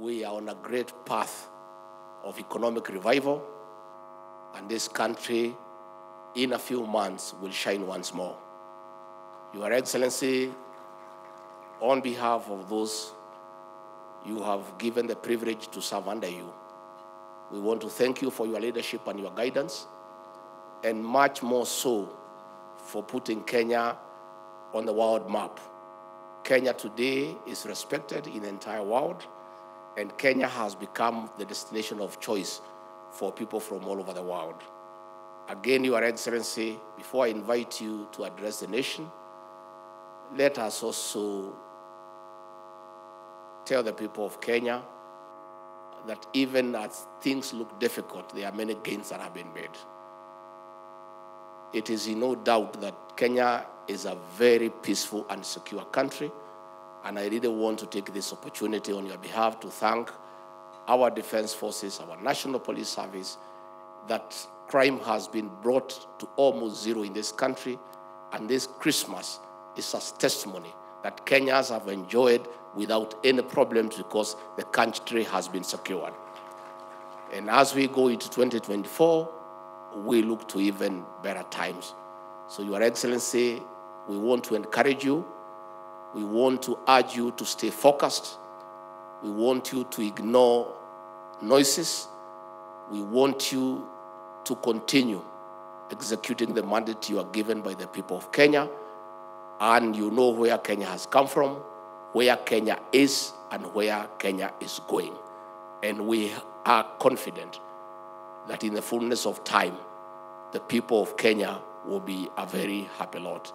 we are on a great path of economic revival, and this country, in a few months, will shine once more. Your Excellency, on behalf of those you have given the privilege to serve under you, we want to thank you for your leadership and your guidance, and much more so for putting Kenya on the world map. Kenya today is respected in the entire world, and Kenya has become the destination of choice for people from all over the world. Again, Your Excellency, before I invite you to address the nation, let us also tell the people of Kenya that even as things look difficult, there are many gains that have been made. It is in no doubt that Kenya is a very peaceful and secure country, and I really want to take this opportunity on your behalf to thank our defense forces, our National Police Service, that crime has been brought to almost zero in this country, and this Christmas is a testimony that Kenyans have enjoyed without any problems because the country has been secured. And as we go into 2024, we look to even better times. So, Your Excellency, we want to encourage you. We want to urge you to stay focused. We want you to ignore noises. We want you to continue executing the mandate you are given by the people of Kenya. And you know where Kenya has come from, where Kenya is, and where Kenya is going. And we are confident that in the fullness of time, the people of Kenya will be a very happy lot.